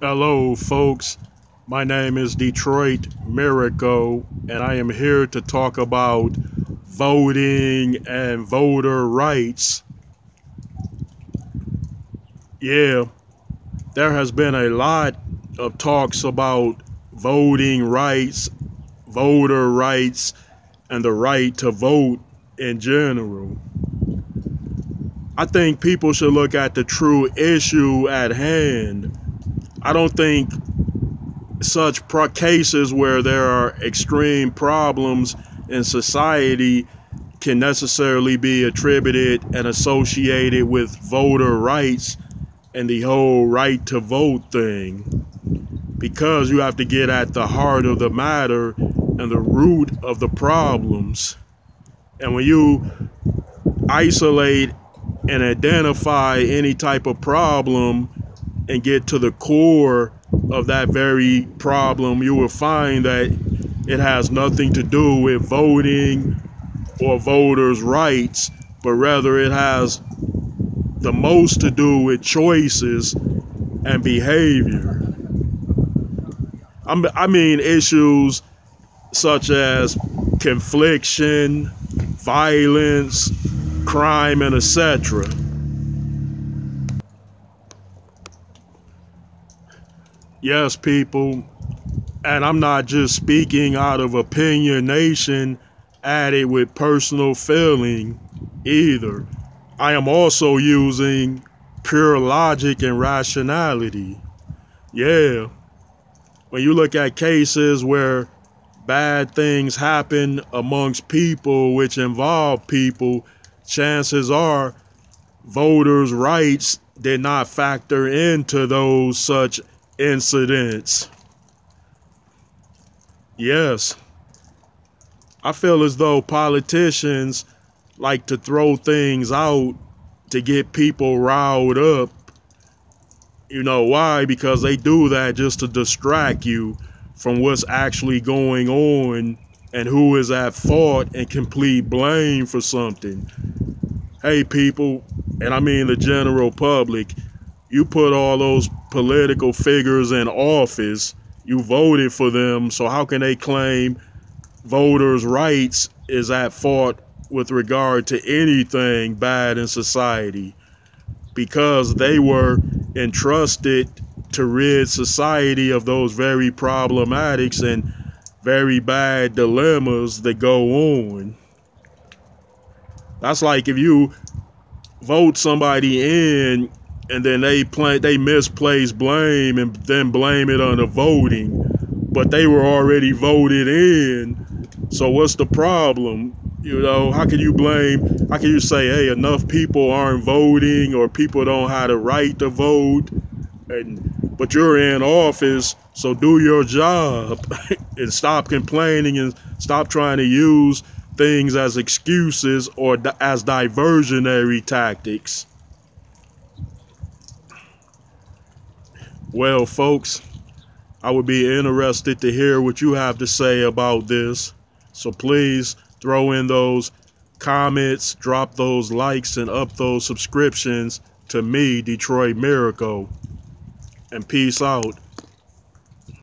Hello, folks. My name is Detroit Miracle, and I am here to talk about voting and voter rights. Yeah, there has been a lot of talks about voting rights, voter rights, and the right to vote in general. I think people should look at the true issue at hand I don't think such pro- cases where there are extreme problems in society can necessarily be attributed and associated with voter rights and the whole right to vote thing because you have to get at the heart of the matter and the root of the problems. And when you isolate and identify any type of problem and get to the core of that very problem, you will find that it has nothing to do with voting or voters' rights, but rather it has the most to do with choices and behavior. I mean, issues such as confliction, violence, crime, and etc. Yes, people, and I'm not just speaking out of opinionation added with personal feeling either. I am also using pure logic and rationality. Yeah. When you look at cases where bad things happen amongst people which involve people, chances are voters' rights did not factor into those such incidents. Yes. I feel as though politicians like to throw things out to get people riled up. You know why? Because they do that just to distract you from what's actually going on and who is at fault and complete blame for something. Hey, people, and I mean the general public, you put all those political figures in office, you voted for them, so how can they claim voters' rights is at fault with regard to anything bad in society? Because they were entrusted to rid society of those very problematics and very bad dilemmas that go on. That's like if you vote somebody in and then they play they misplace blame and then blame it on the voting. But they were already voted in. So what's the problem? You know how can you blame how can you say hey enough people aren't voting or people don't have the right to vote? And but you're in office so do your job and stop complaining and stop trying to use things as excuses or as diversionary tactics Well, folks, I would be interested to hear what you have to say about this. So please throw in those comments, drop those likes, and up those subscriptions to me, Detroit Miracle. And peace out.